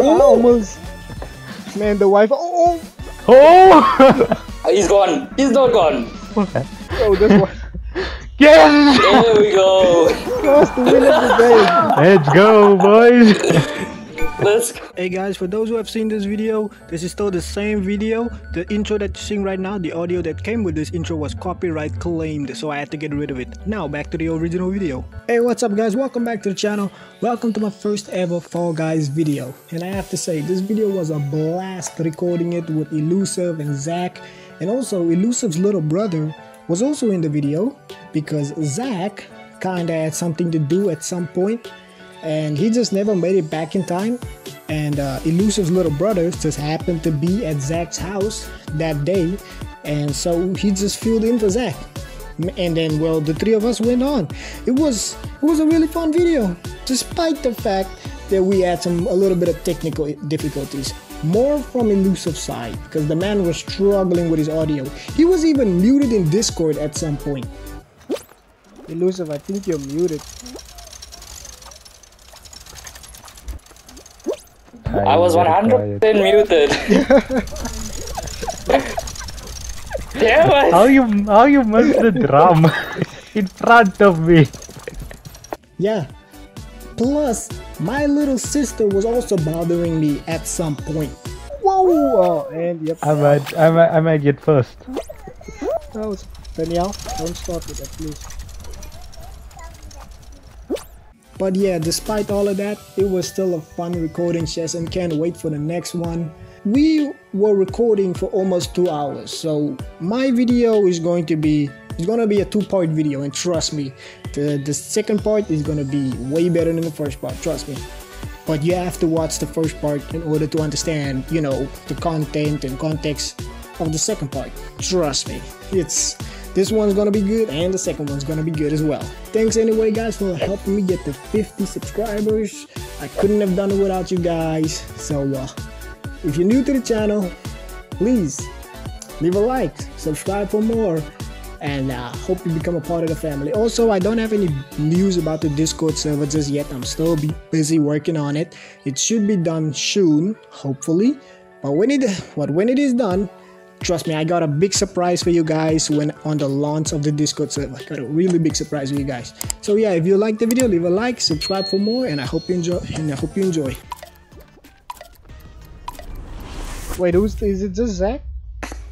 almost. Man, the wife. Oh, oh, Oh! He's gone. He's not gone. oh, this one. yes! There we go. That's the win of the day. Let's go, boys! Let's go. Hey guys, for those who have seen this video, this is still the same video. The intro that you're seeing right now, the audio that came with this intro was copyright claimed, so I had to get rid of it. Now back to the original video. Hey, what's up guys? Welcome back to the channel. Welcome to my first ever Fall Guys video. And I have to say, this video was a blast recording it with Elusive and Zach. And also, Elusive's little brother was also in the video because Zach kinda had something to do at some point and he just never made it back in time. And uh, Elusive's little brother just happened to be at Zach's house that day, and so he just filled in for Zach. And then, well, the three of us went on. It was it was a really fun video, despite the fact that we had some a little bit of technical difficulties. More from Elusive's side, because the man was struggling with his audio. He was even muted in Discord at some point. Elusive, I think you're muted. I was 100% muted. Damn it. How you how you missed the drum in front of me? Yeah. Plus, my little sister was also bothering me at some point. Whoa! Oh, and yep. I might I might I might get first. That was Danielle. Don't start with that, please. But yeah, despite all of that, it was still a fun recording session. Can't wait for the next one. We were recording for almost two hours, so my video is going to be it's gonna be a two-part video, and trust me, the the second part is gonna be way better than the first part. Trust me. But you have to watch the first part in order to understand, you know, the content and context of the second part. Trust me, it's this one's gonna be good and the second one's gonna be good as well. Thanks anyway guys for helping me get to 50 subscribers. I couldn't have done it without you guys. So uh, if you're new to the channel, please leave a like, subscribe for more, and uh, hope you become a part of the family. Also, I don't have any news about the Discord server just yet. I'm still busy working on it. It should be done soon, hopefully. But when it what when it is done, Trust me, I got a big surprise for you guys when on the launch of the Discord server. I got a really big surprise for you guys. So yeah, if you like the video, leave a like, subscribe for more, and I hope you enjoy. And I hope you enjoy. Wait, who's is it? Just Zach?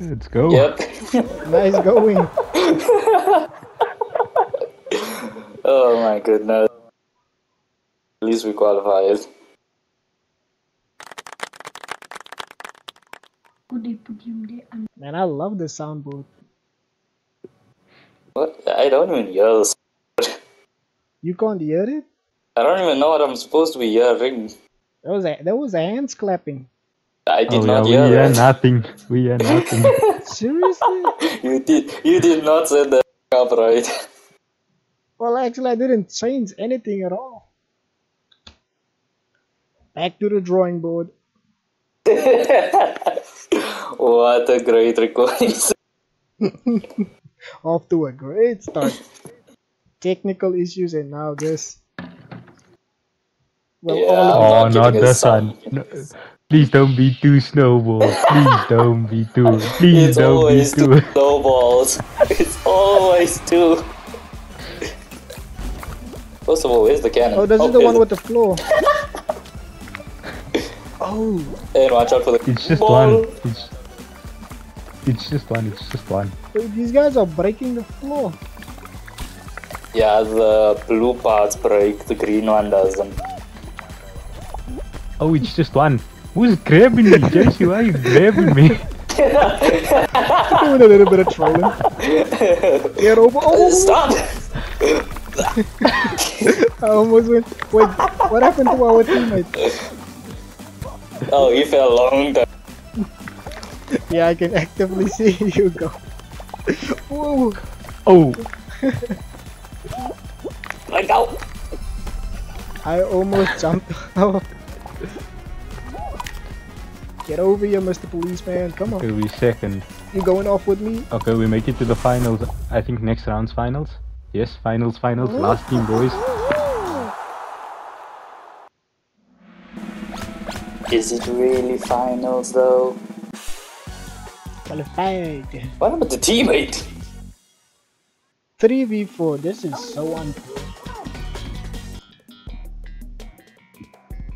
Let's go. Yep. Nice going. Oh my goodness. At least we qualified. Man, I love the soundboard. What? I don't even hear this. You can't hear it? I don't even know what I'm supposed to be hearing. There was a, there was hands clapping. I did Oh, yeah, not we hear hear nothing. We hear nothing. Seriously? You did. You did not set that up right. Well, actually, I didn't change anything at all. Back to the drawing board. what a great recording. Off to a great start. Technical issues and now this. Well, Yeah. all oh, I'm not not getting a the sun. sun. No, please don't be too snowball. Please don't be too. Please It's don't be always two too. snowballs. It's always two. First of all, where's the cannon? Oh, this is the one it. with the floor. oh, And watch out for the It's just ball. one. It's, it's just one. It's just one. wait, these guys are breaking the floor. Yeah, the blue parts break, the green one doesn't. Oh, it's just one. Who's grabbing me, Jesse? Why are you grabbing me? Doing a little bit of trolling. yeah, over. Oh, oh, oh, Stop! I almost went. Wait, what happened to our teammate? Oh, he fell long time. Yeah, I can actively see you go. Whoa. Oh, Like out! I almost jumped off. Get over here, Mr. Policeman. Come on. okay, we second. You going off with me? Okay, we make it to the finals. I think next round's finals. Yes, finals, finals. Last team, boys. Is it really finals though? Qualified. What about the teammate? 3v4. This is so unfair.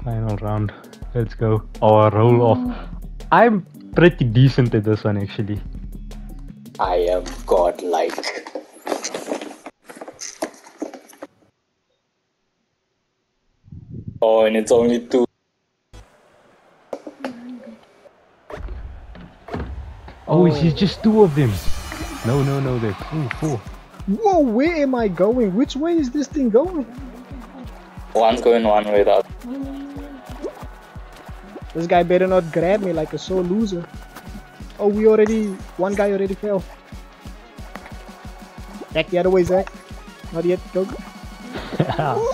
Final round. Let's go. Our roll off. I'm pretty decent at this one actually. I am godlike. Oh, and it's only two. Oh, oh, it's just two of them. No, no, no, there's two, four. Whoa, where am I going? Which way is this thing going? One's going one way, the other. This guy better not grab me like a sore loser. Oh, we already, one guy already fell. Back the other way, Zach. Not yet, go.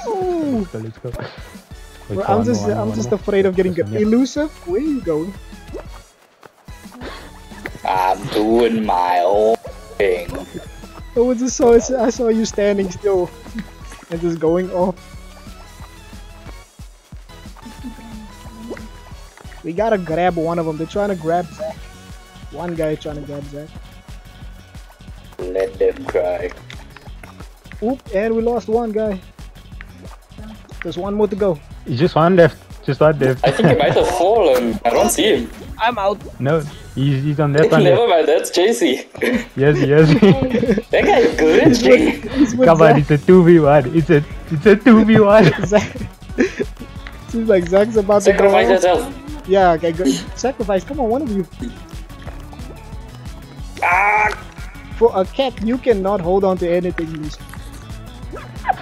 Ooh. So let's go. Wait, Bro, I'm on, just, one I'm one just more. afraid of getting This elusive. Where are you going? I'm doing my own thing. I was just saw, I saw you standing still and just going off. We gotta grab one of them. They're trying to grab Zach. One guy trying to grab Zach. Let them cry. Oop, and we lost one guy. There's one more to go. It's just one left. Just one left. I think he might have fallen. I don't see him. I'm out. no, he's, he's on that one Never mind, that's JC. Yes, yes. That guy is good at stream. He's with Come on, it's a 2v1. It's a, it's a 2v1. Zach. Seems like Zach's about to. Sacrifice off. yourself. Yeah, okay, go. Sacrifice. Come on, one of you. Ah! For a cat, you cannot hold on to anything. Lucy.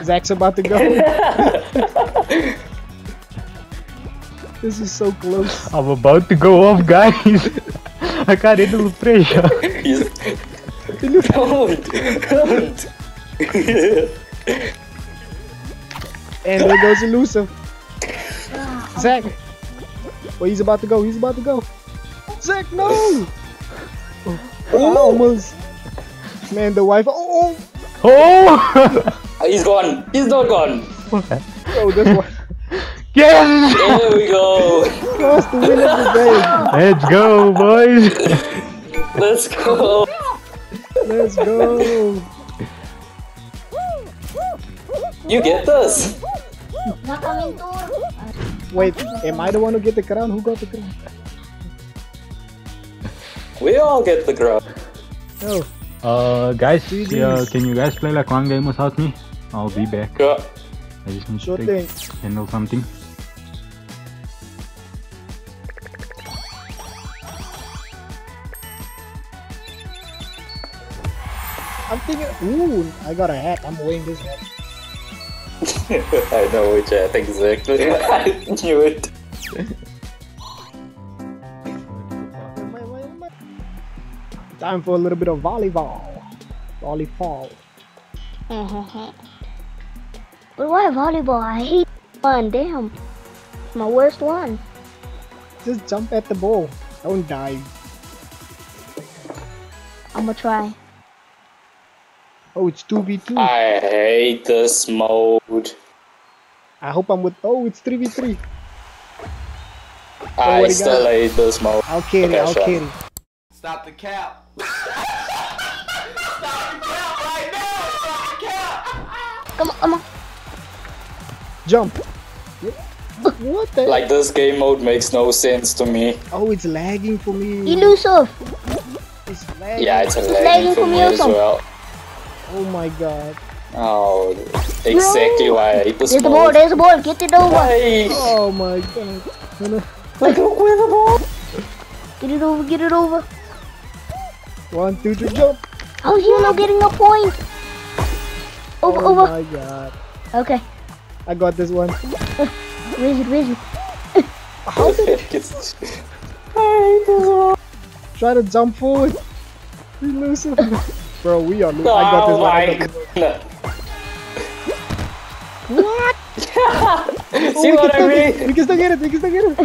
Zach's about to go. this is so close. I'm about to go off, guys. I can't handle the pressure. He's... Don't! Don't! And there goes elusive. Ah. Zach. Well, he's about to go. He's about to go. Zach, no! Oh, I almost. Man, the wife. Oh, Oh! oh. He's gone! He's not gone! oh, this one. Yes! There we go! Lost the win of the game. Let's go, boys. Let's go! Let's go. You get this! Wait, am I the one who get the crown? Who got the crown? We all get the crown. Oh, Uh, guys, GG's. yeah, can you guys play like one game without me? I'll be back. Yeah. I just need sure to thing. take, handle something. I'm thinking, ooh, I got a hat. I'm wearing this hat. I know which hat exactly. I knew it. Time for a little bit of volleyball. Volleyball. But why volleyball? I hate one. Damn. It's my worst one. Just jump at the ball. Don't dive. I'ma try. Oh, it's 2v2. I hate this mode. I hope I'm with. Oh, it's 3v3. I oh, what still got? hate this mode. I'll carry, Okay, I'll sure. carry. Stop the cap. Come on, come on. Jump. What the? Like this game mode makes no sense to me. oh, it's lagging for me. Elusive. It's lagging. Yeah, it's a lagging lagging for for me me as well. Oh my god. Oh, exactly why I hate this There's the ball. There's the ball. Get it over. Why? Oh my god. No, no. Like, look where the ball. Get it over. Get it over. One, two, three, jump. How's you not getting a point? Over, Oh over. my god. Okay. I got this one. Where is it? Where is it? How did it try to jump forward? Elusive. Bro, we are. lo- I got this Oh one. I got this one. god. What? Oh, See we what can I still get- mean? We can still get it. We can still get it.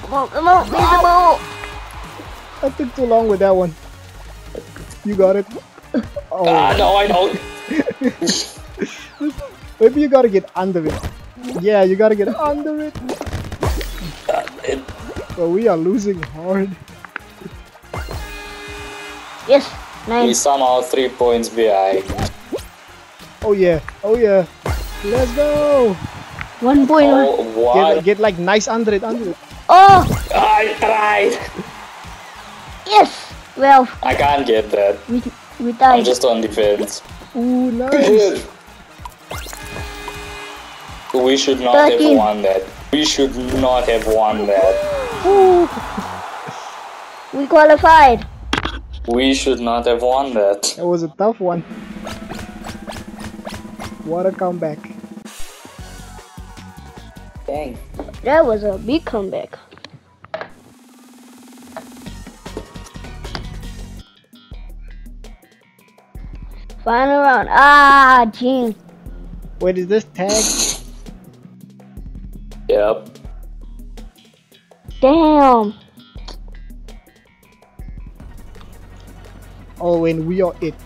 Come on, come on. Where's the ball? I took too long with that one. You got it. Oh, Ah, no, I don't. maybe you gotta get under it. Yeah, you gotta get under it. It, But we are losing hard. Yes, we nice. somehow three points behind. Oh yeah, oh yeah. Let's go. One point. Oh, Get, what? get like nice under it, under it. Oh, I tried. yes. Well, I can't get that. we we I'm just on defense. Ooh, nice. We should not have won that. We should not have won that. Ooh. We qualified. We should not have won that. That was a tough one. What a comeback. Dang. That was a big comeback. Final round. Ah, Gene. Wait, is this tag? Yep. Damn. Oh, and we are it.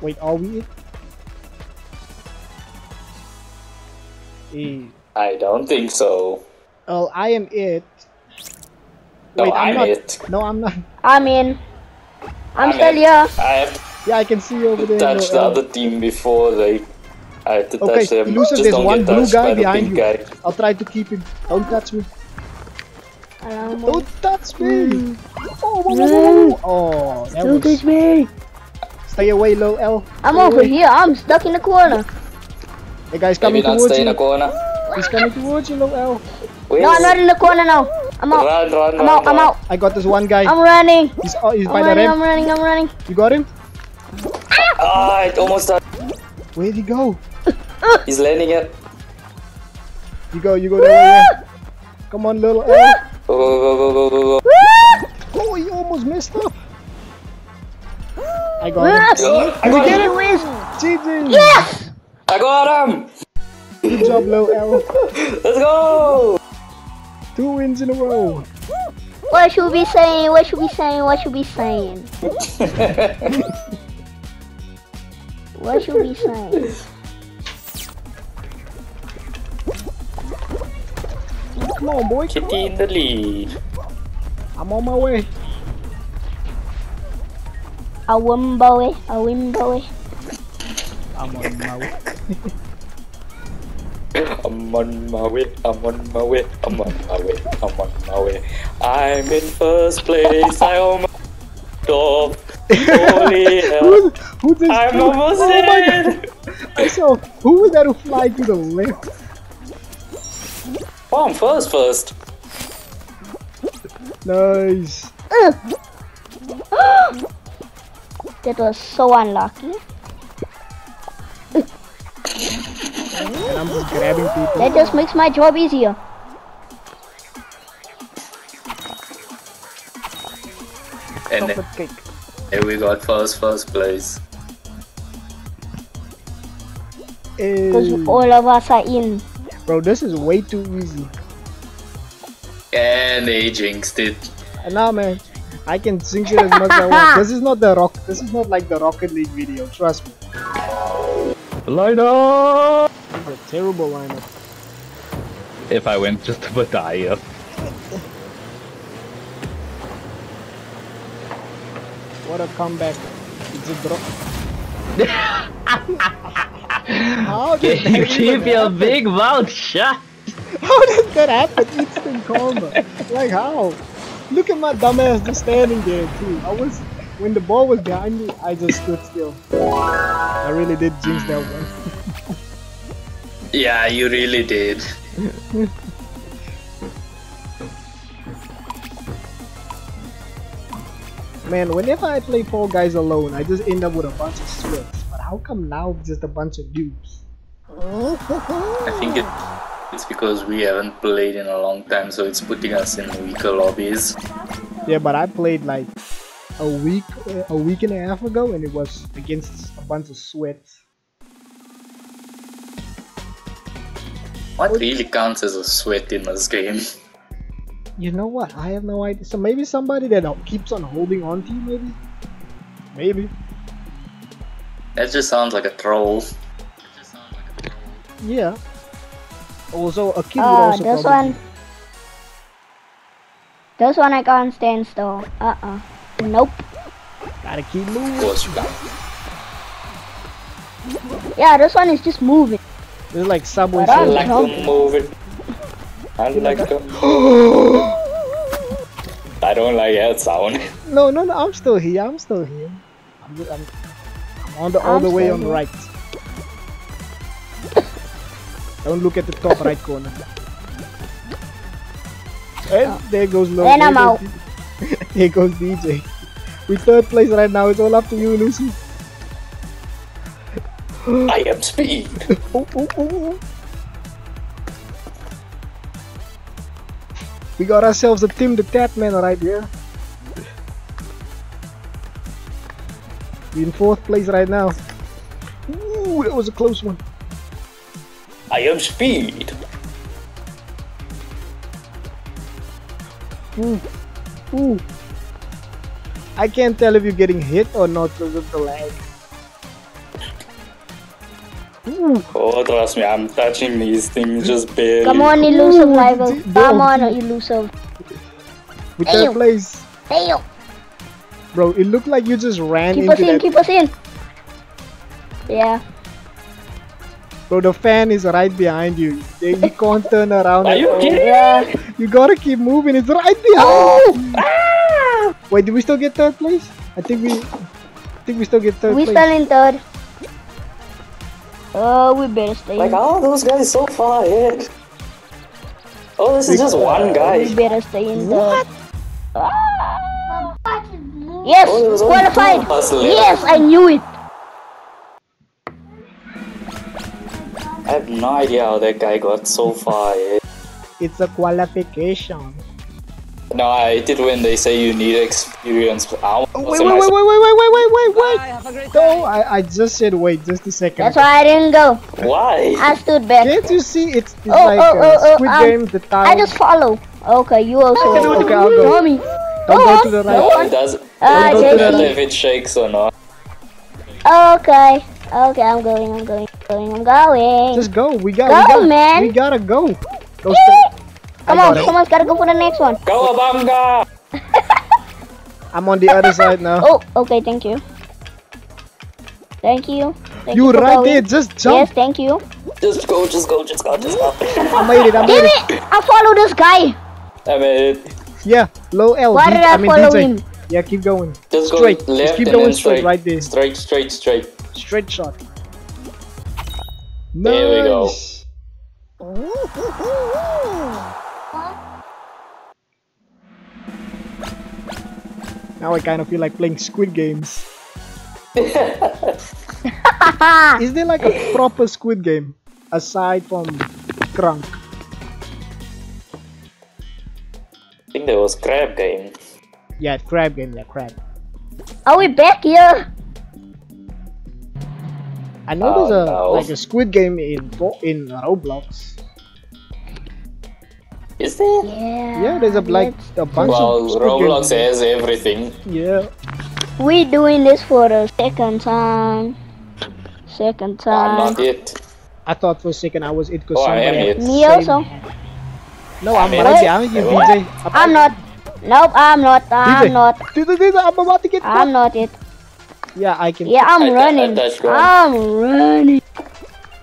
Wait, are we it? Eh. I don't think so. Oh, I am it. No, Wait, I'm I'm not. it. No, I'm not. I'm in. I'm I'm still in. here. I have Yeah, I can see you over to there. touch the other team before they. I have to Okay, touch them. Lucius, Just there's don't one get blue guy behind you. guy. I'll try to keep him. Don't touch me. Alarm. Don't touch me. Oh, whoa, whoa, whoa, whoa. oh that Don't was. me. Stay away, low L. I'm Stay over away. here. I'm stuck in the corner. The guy's Maybe coming not towards stay in the corner. He's coming towards you, low L. Wait. No, I'm not in the corner now. I'm out. Run, run, I'm run, out. I'm out. I got this one guy. I'm running. He's, oh, he's I'm by the running. I'm running. I'm running. You got him? Ah, it almost died. Where'd he go? He's landing it. You go, you go that way. Yeah. Come on, little L. Go, go. Oh, he almost messed up. I got him. Go. I got get him. it? GG. Yes. I got him. Good job, low L. Let's go. Two wins in a row. What should we saying? What should we saying? What should we saying? What should we saying? Come on, boy. Kitty in the lead. I'm on my way. A wimboe. A wimboe. I'm on my way. I'm on my way, I'm on my way, I'm on my way, I'm on my way. I'm in first place, I almost top. Holy hell. Who, who just I'm flew- almost oh my there. god. I saw who was that who fly to the left? Oh, I'm first, first. Nice. That was so unlucky. And I'm just grabbing people. That just makes my job easier. And then Chocolate we got first, first place. Because all of us are in. Bro, this is way too easy. And they jinxed it. And now, man, I can jinx it as much as I want. This is not the rock. This is not like the Rocket League video. Trust me. Lineup! It's a terrible lineup. If I went just to die. What a comeback. It's a drop. How did that Keep your happen? big mouth shut! How did that happen? Instant karma. Like how? Look at my dumbass just standing there too. I was when the ball was behind me, I just stood still. I really did jinx that one. Yeah, you really did. Man, whenever I play Fall Guys alone, I just end up with a bunch of sweats. How come now just a bunch of dudes? I think it, it's because we haven't played in a long time, so it's putting us in weaker lobbies. Yeah, but I played like a week, a week and a half ago, and it was against a bunch of sweats. What really counts as a sweat in this game? You know what? I have no idea. So maybe somebody that keeps on holding on to you, maybe? Maybe. That just sounds like a troll. Yeah. Also, a kid would Uh, also this probably- one. This one I can't stand still. Uh-uh. Nope. Gotta keep moving. Of course you got. Yeah, this one is just moving. It's like Subway But I like jumping. to move it. I like to. I don't like that sound. No, no, no. I'm still here. I'm still here. I'm, I'm, I'm on the all the way on the right. Don't look at the top right corner. And oh. there goes Lo. Then I'm out. D- There goes DJ. We third place right now. It's all up to you, Lucy. I am speed. Oh, oh, oh, oh. We got ourselves a TimTheTatman right here. We in fourth place right now. Ooh, that was a close one. I am speed. Ooh, ooh. I can't tell if you're getting hit or not because of the lag. Ooh, Oh, trust me, I'm touching these things just barely. Come on, elusive Ooh, rival. d- Come no. on, elusive. we third Damn. place, Damn. Bro. It looked like you just ran Keep into us in, that. keep us in. Yeah. Bro, the fan is right behind you. You can't turn around. Are you kidding? Yeah. You gotta keep moving. It's right behind. Oh! Ah! Wait, did we still get third place? I think we, I think we still get third We place. still in third. Oh, we better stay Like, in. how are those guys so far ahead? Oh, this is just one guy. We better stay in What? third. Ah. Yes, Oh, there was only qualified. two of us left. Yes, I knew it. I have no idea how that guy got so far. It's a qualification. No, I did when they say you need experience. How Oh, what's wait, am wait, wait, wait, wait, wait, wait, wait, wait. No, I, I just said wait, just a second. That's why I didn't go. Why? I stood back. Can't you see? It's, it's Oh, like oh, uh, oh, oh, Squid um, Game. The time. I just follow. Okay, you also. Okay, I'll go. Mommy. Don't go to the No, right. it doesn't. Ah, it go to the matter JC. if it shakes or not. Okay. Okay, I'm going, I'm going, I'm going, I'm going. Just go. We got. Go, we got, man. We gotta go. Go Yay! straight. Come on, got it. someone's gotta go for the next one. Go Abanga! I'm on the other side now. Oh, okay, thank you. Thank you. Thank you you right going. there. Just jump. Yes, thank you. Just go, just go, just go, just go. I made it. I made Damn it. it! I follow this guy. I mean, Yeah. Low L. Why did I mean follow DJ. him? Yeah. Keep going. just go Straight. left Just keep and going then straight. straight. Right there. Straight, straight, straight. Straight shot. There we go. Now I kind of feel like playing Squid Games. Is there like a proper Squid Game aside from Crunk? I think there was crab game. Yeah, Crab Game. Yeah, Crab. Are we back here? I know Oh, there's a oh, no. like a Squid Game in Ro- in Roblox. Is there? Yeah. Yeah, there's a like a bunch Well, of Squid Roblox Games. has everything. Yeah. We doing this for the second time. Second time. I'm time. not yet. I thought for a second I was it because Oh, I am somebody it. Me same- also. No, I'm I'm right it. behind you, DJ. I'm not. Nope, I'm not. I'm DJ. not. DJ, DJ, I'm about to get I'm not it. Yeah, I can. Yeah, I'm I- I running. touched one. I'm running.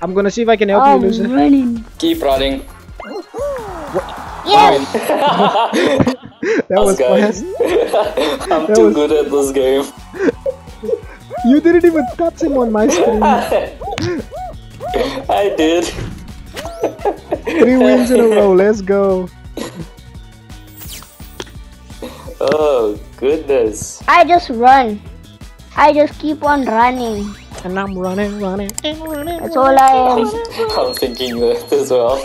I'm gonna see if I can help I'm you, Lucy. running. Keep running. Yes. That was guys. fast. I'm That too was- good at this game. You didn't even touch him on my screen. I did. Three wins in a row. Let's go. Oh goodness. I just run. I just keep on running. And I'm running, running, and running. That's all I am. I'm thinking that as well.